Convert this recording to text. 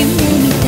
you.